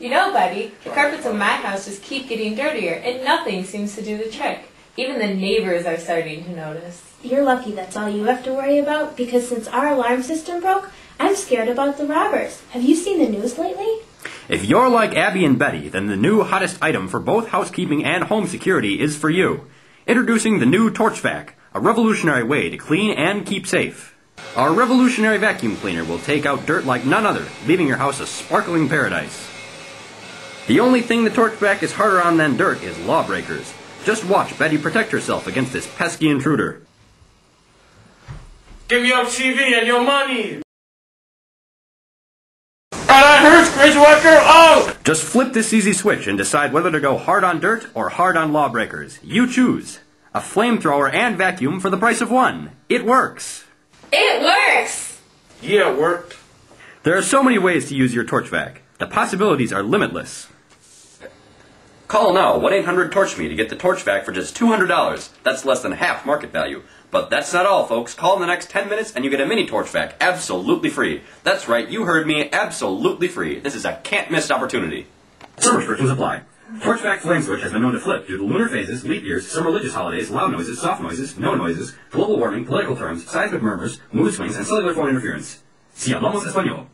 You know, buddy, the carpets in my house just keep getting dirtier, and nothing seems to do the trick. Even the neighbors are starting to notice. You're lucky that's all you have to worry about because since our alarm system broke, I'm scared about the robbers. Have you seen the news lately? If you're like Abby and Betty, then the new hottest item for both housekeeping and home security is for you. Introducing the new Torch Vac, a revolutionary way to clean and keep safe. Our revolutionary vacuum cleaner will take out dirt like none other, leaving your house a sparkling paradise. The only thing the Torch Vac is harder on than dirt is lawbreakers. Just watch Betty protect herself against this pesky intruder. Give me your TV and your money. And I heard Crazy White Oh! Just flip this easy switch and decide whether to go hard on dirt or hard on lawbreakers. You choose. A flamethrower and vacuum for the price of one. It works. It works! Yeah, it worked. There are so many ways to use your torch vac. The possibilities are limitless. Call now 1 800 Torch Me to get the torch vac for just $200. That's less than half market value. But that's not all, folks. Call in the next 10 minutes and you get a mini torch vac absolutely free. That's right, you heard me, absolutely free. This is a can't miss opportunity. Some restrictions apply. Torch vac flame switch has been known to flip due to lunar phases, leap years, some religious holidays, loud noises, soft noises, no noises, global warming, political terms, seismic murmurs, mood swings, and cellular phone interference. Si hablamos español.